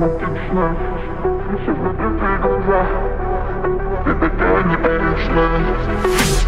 It's Thank you.